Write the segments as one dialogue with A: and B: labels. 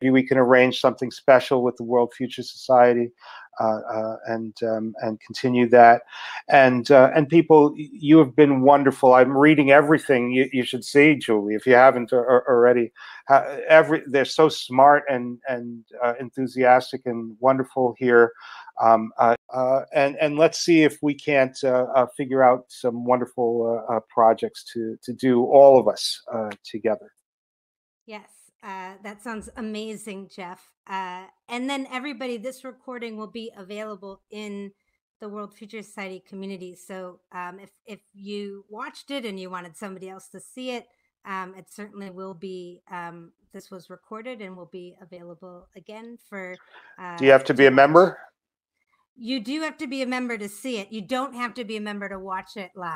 A: maybe we can arrange something special with the World Future Society uh, uh, and um, and continue that. And uh, and people, you have been wonderful. I'm reading everything you, you should see, Julie, if you haven't already. every they're so smart and and uh, enthusiastic and wonderful here. Um, uh, uh, and and let's see if we can't figure out some wonderful projects to to do all of us together.
B: Yes. Uh, that sounds amazing, Jeff. Uh, and then everybody, this recording will be available in the World Future Society community. So um, if if you watched it and you wanted somebody else to see it, um, it certainly will be. Um, this was recorded and will be available again for.
A: Uh, do you have to be a member?
B: You do have to be a member to see it. You don't have to be a member to watch it live.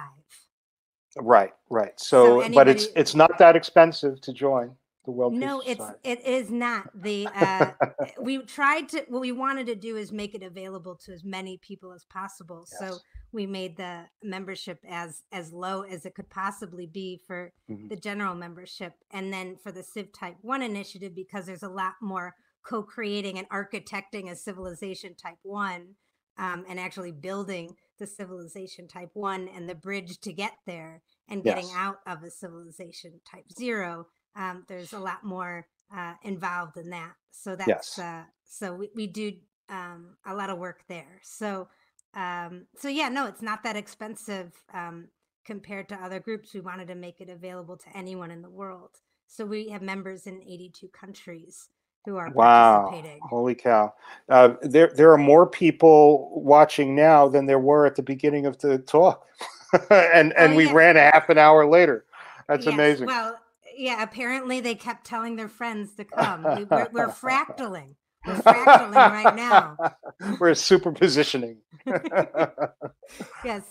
A: Right, right. So, so anybody, but it's it's not that expensive to join the
B: no it's it is not the uh we tried to what we wanted to do is make it available to as many people as possible yes. so we made the membership as as low as it could possibly be for mm-hmm. the general membership and then for the civ type 1 initiative because there's a lot more co-creating and architecting a civilization type 1 um, and actually building the civilization type 1 and the bridge to get there and getting yes. out of a civilization type 0 um, there's a lot more uh, involved in that. So that's yes. uh, so we, we do um, a lot of work there. So um, so yeah, no, it's not that expensive um, compared to other groups. We wanted to make it available to anyone in the world. So we have members in 82 countries who are wow. participating.
A: Holy cow! Uh, there there are more people watching now than there were at the beginning of the talk, and and oh, we ran a half an hour later. That's yes. amazing.
B: Well, yeah, apparently they kept telling their friends to come. We, we're, we're fractaling. We're fractaling right now.
A: We're superpositioning.
B: yes.